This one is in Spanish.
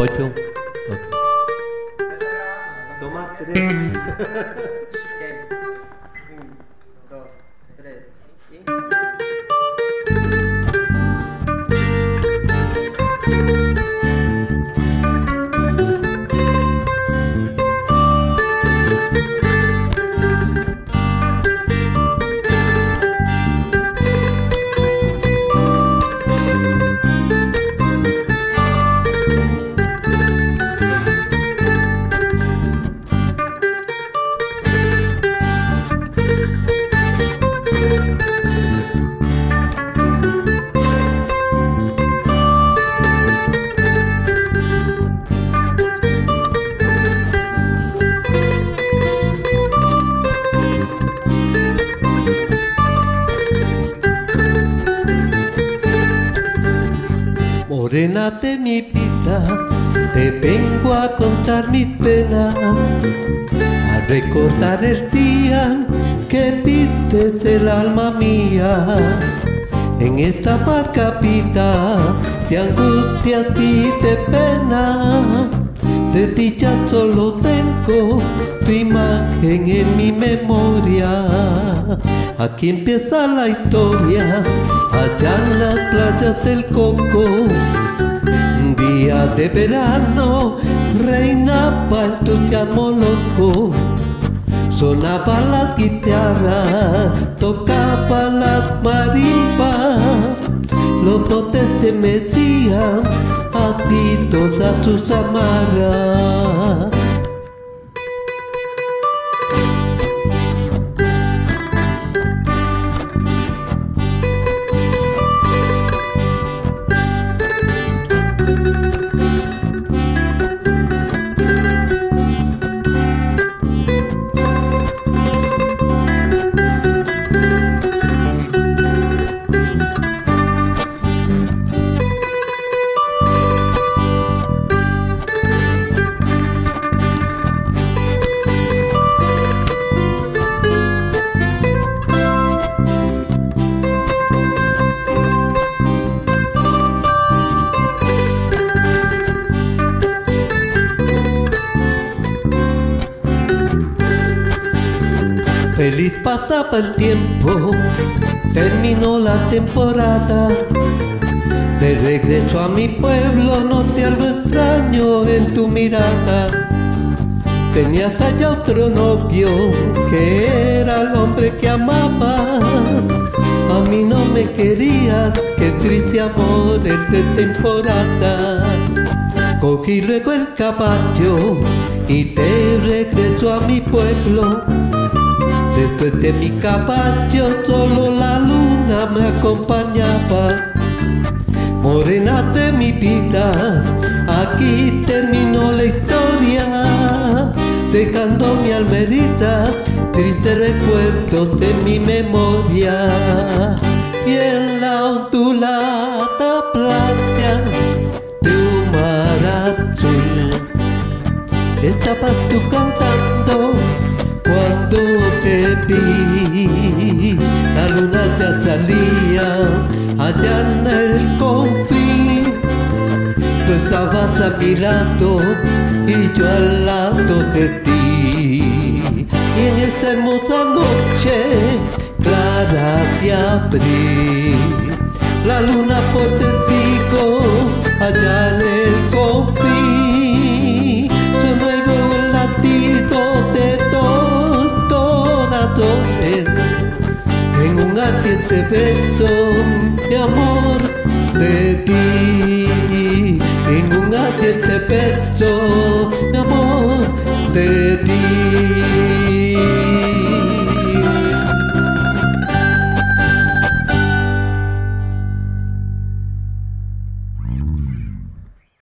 Pode ter um. Toma três. um, dois, três e. Morena de mi vida, te vengo a contar mis penas, a recordar el día que viste el alma mía. En esta marca vida de angustia y de pena, de dicha solo tengo tu imagen en mi memoria. Aquí empieza la historia, allá en las playas del Coco. Un día de verano reinaba el entusiasmo loco. Sonaba la guitarra, tocaba las marimbas, los botes se mecían a ti todas. Feliz pasaba el tiempo, terminó la temporada. De regreso a mi pueblo noté algo extraño en tu mirada. Tenías allá otro novio que era el hombre que amaba. A mí no me querías, qué triste amor es de temporada. Cogí luego el caballo y te regreso a mi pueblo. Después de mi caballo solo la luna me acompañaba. Morena de mi vida, aquí terminó la historia, dejando mi almerita, triste recuerdo de mi memoria. Y en la ondulada playa de un mar azul, estabas la luna ya salía allá en el confín. Tú estabas a mi y yo al lado de ti. Y en esta hermosa noche clara de abril, la luna por testigo allá Sip it